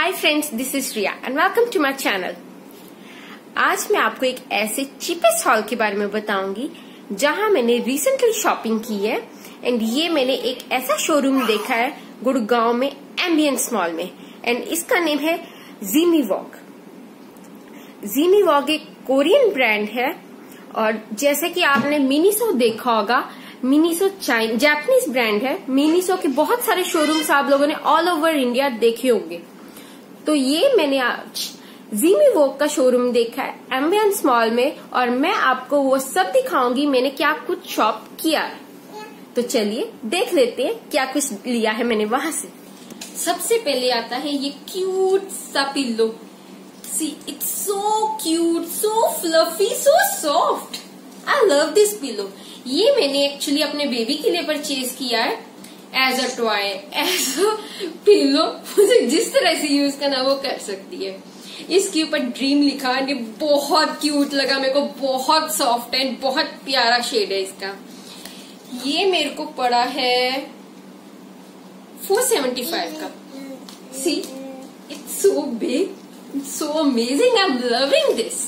Hi friends this is Riya and welcome to my channel आज मैं आपको एक ऐसे चीपेस्ट हॉल के बारे में बताऊँगी, जहाँ मैंने रिसेंटली शॉपिंग की है एंड ये मैंने एक ऐसा शोरूम देखा है गुड़गांव में एम्बियंस मॉल में एंड इसका नेम है जीमी वॉक जीमी वॉक एक कोरियन ब्रांड है और जैसे कि आपने मिनीसो देखा होगा मिनीसो चाइन जापानीज ब्रांड है। मिनीसो के बहुत सारे शोरूम्स आप लोगों ने ऑल ओवर इंडिया देखे होंगे। तो ये मैंने आज जीमी वोक का शोरूम देखा है एम्बियंस मॉल में, और मैं आपको वो सब दिखाऊँगी, मैंने क्या कुछ शॉप किया तो चलिए, देख लेते हैं क्या कुछ लिया है मैंने वहाँ से। सबसे पहले आता है ये क्यूट सा pillow see it's so cute so fluffy so soft I love this pillow ये मैंने एक्चुअली अपने बेबी के लिए परचेज किया है। As a toy as a pillow मुझे जिस तरह से यूज़ करना वो कर सकती है। इसके ऊपर ड्रीम लिखा है बहुत क्यूट लगा मेरे को, बहुत सॉफ्ट एंड बहुत प्यारा शेड है इसका। ये मेरे को पड़ा है 475 का। See it's so big so amazing I am loving this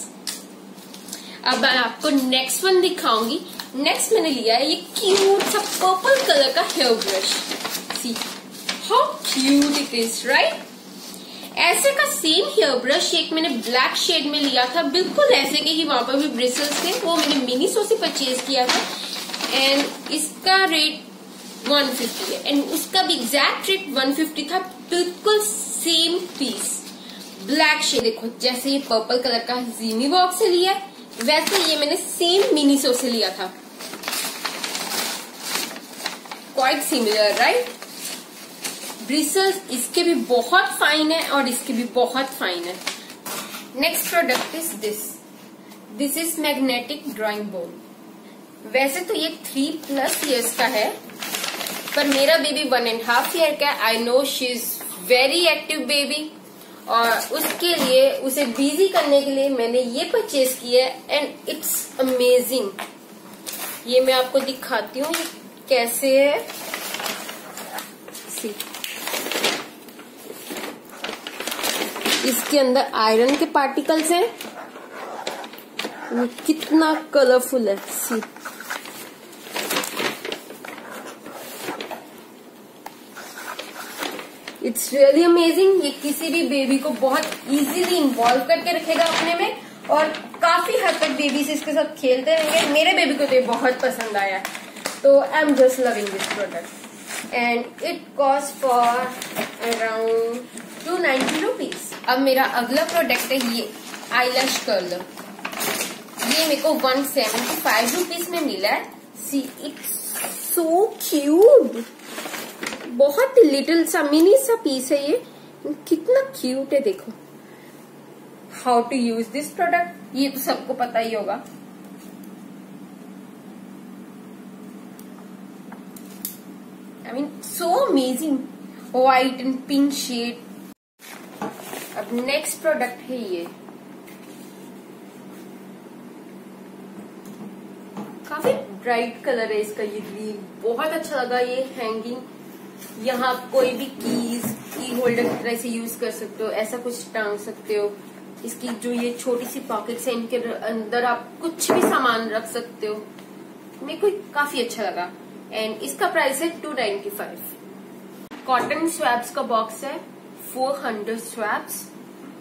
अब मैं आपको नेक्स्ट वन दिखाऊँगी। नेक्स्ट मैंने लिया है ये क्यूट सा पर्पल कलर का hair brush see how cute it is right ऐसे का सेम हेयर ब्रश एक मैंने ब्लैक शेड में लिया था। बिल्कुल ऐसे के ही वहाँ पर भी ब्रिसल्स थे। वो मैंने मिनी सो से परचेज किया था। एंड इसका रेट 150 है। एंड उसका भी एग्जैक्ट रेट 150 था। बिल्कुल सेम पीस ब्लैक शेड देखो, जैसे ये पर्पल कलर का जीनी बॉक्स से लिया वैसे ये मैंने सेम मिनी सो से लिया था। क्वाइट सिमिलर राइट ब्रिसल्स इसके भी बहुत फाइन है और इसके भी बहुत फाइन है। Next product is this this is magnetic drawing board वैसे तो ये थ्री प्लस इयर्स का है, पर मेरा baby one and half year का I know she is very active baby और उसके लिए, उसे बिज़ी करने के लिए मैंने ये परचेज किया है एंड इट्स अमेजिंग ये मैं आपको दिखाती हूँ कैसे है? सी। इसके अंदर आयरन के पार्टिकल्स हैं। कितना कलरफुल है, सी। इट्स रियली अमेजिंग ये किसी भी बेबी को बहुत इजीली इन्वॉल्व करके रखेगा अपने में और काफ़ी हद तक बेबी से इसके साथ खेलते रहेंगे। मेरे बेबी को तो ये बहुत पसंद आया। तो I am just loving this product and it cost for around two ninety rupees अब मेरा अगला प्रोडक्ट है ये. आई आईलैश कर्लर ये मेरे को वन सेवेंटी फाइव रुपीज़ में मिला है. सी इट्स सो क्यूट बहुत लिटिल सा मिनी सा पीस है ये. कितना क्यूट है, देखो. How to use this product ये तो सबको पता ही होगा. I mean so amazing white and pink shade अब नेक्स्ट प्रोडक्ट है ये. काफ़ी ब्राइट कलर है इसका ये ग्रीन बहुत अच्छा लगा ये हैंगिंग यहाँ कोई भी कीज की होल्डर की तरह से यूज़ कर सकते हो, ऐसा कुछ टांग सकते हो. इसकी जो ये छोटी सी पॉकेट्स है, इनके अंदर आप कुछ भी सामान रख सकते हो. मेरे को काफ़ी अच्छा लगा. एंड इसका प्राइस है two ninety five cotton swabs का बॉक्स है फोर हंड्रेड स्वैप्स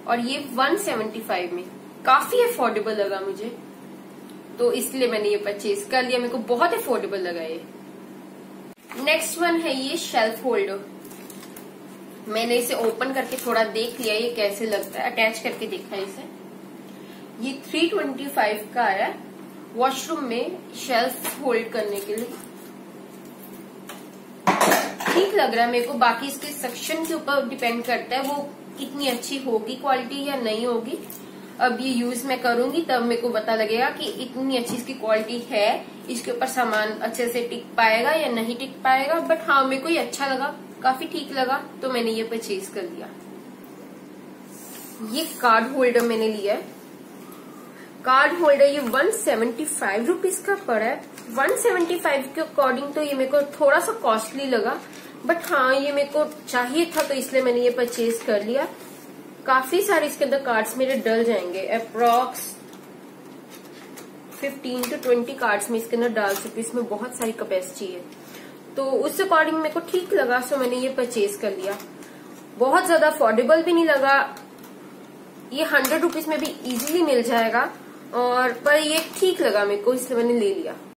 और ये वन सेवेंटी फाइव में. काफ़ी अफोर्डेबल लगा मुझे. तो इसलिए मैंने ये परचेज कर लिया. मेरे को बहुत अफोर्डेबल लगा ये. नेक्स्ट वन है ये शेल्फ होल्डर मैंने इसे ओपन करके थोड़ा देख लिया. ये कैसे लगता है? अटैच करके देखा है इसे. ये 325 का है. वॉशरूम में शेल्फ होल्ड करने के लिए. ठीक लग रहा है मेरे को। बाकी इसके सेक्शन के ऊपर डिपेंड करता है, वो कितनी अच्छी होगी क्वालिटी या नहीं होगी। अब ये यूज़ मैं करूँगी, तब मेरे को पता लगेगा कि इतनी अच्छी इसकी क्वालिटी है, इसके ऊपर सामान अच्छे से टिक पाएगा या नहीं टिक पाएगा। बट हाँ मेरे को ये अच्छा लगा, काफ़ी ठीक लगा तो मैंने ये परचेज कर लिया। ये कार्ड होल्डर मैंने लिया है। कार्ड होल्डर ये वन सेवेंटी फाइव रुपीज़ का पड़ा है। वन सेवेंटी फाइव के अकॉर्डिंग तो ये मेरे को थोड़ा सा कॉस्टली लगा। बट हाँ ये मेरे को चाहिए था तो इसलिए मैंने ये परचेज कर लिया। काफ़ी सारे इसके अंदर कार्ड्स मेरे डल जाएँगे। अप्रोक्स 15 टू 20 कार्ड्स में इसके अंदर डाल सकती इसमें बहुत सारी कैपेसिटी है। तो उस अकॉर्डिंग मेरे को ठीक लगा सो मैंने ये परचेज कर लिया। बहुत ज़्यादा अफोर्डेबल भी नहीं लगा। ये हंड्रेड रुपीज़ में भी इजीली मिल जाएगा। और पर ये ठीक लगा मेरे को, इसलिए मैंने ले लिया।